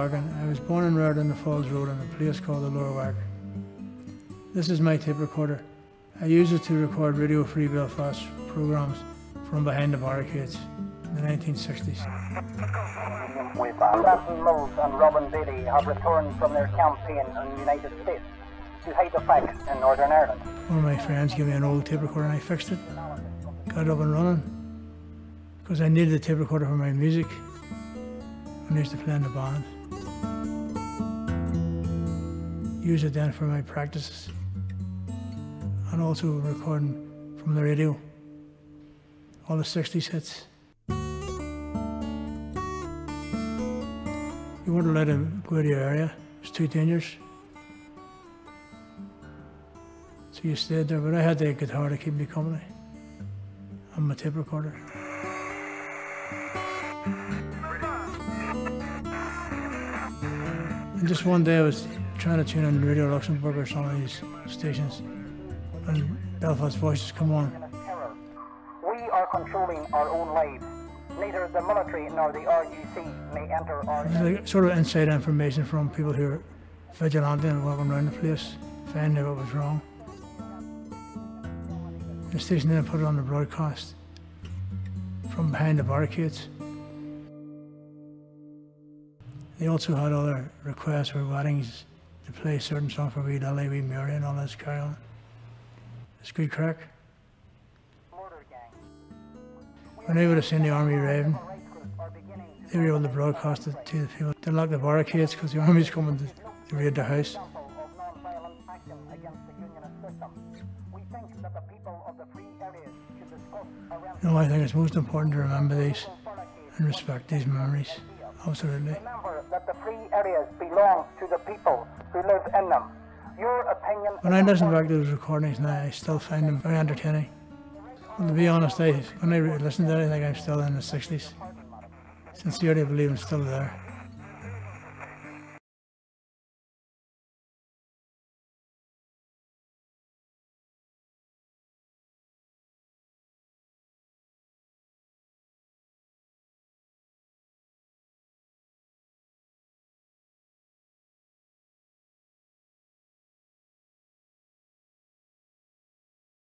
I was born and reared on the Falls Road in a place called the Lower Wack. This is my tape recorder. I use it to record Radio Free Belfast programmes from behind the barricades in the 1960s. Stratton Mills and Robin Bailie have returned from their campaign in the United States to hide the facts in Northern Ireland. One of my friends gave me an old tape recorder and I fixed it, got it up and running, because I needed a tape recorder for my music when I used to play in the band. Use it then for my practices and also recording from the radio, all the 60s hits. You weren't allowed to go to your area, it was too dangerous. So you stayed there, but I had the guitar to keep me company and my tape recorder. And just one day I was trying to tune in Radio Luxembourg or some of these stations, and Belfast Voices come on. We are controlling our own lives. Neither the military nor the RUC may enter our. Like sort of inside information from people who are vigilante and walking around the place, finding out what was wrong. The station then put it on the broadcast from behind the barricades. They also had other requests for weddings to play certain songs for Wee Lily, Wee Mary and all this carry on. It's good crack. When they would have seen the army arriving, they were able to broadcast it to the people. They locked the barricades because the army's coming to, to raid the house. No, I think it's most important to remember these and respect these memories. Absolutely. That the free areas belong to the people who live in them. Your opinion. When I listen back to those recordings now, I still find them very entertaining. And to be honest, I, when I listen to it, I think I'm still in the 60s. Sincerely believe I'm still there.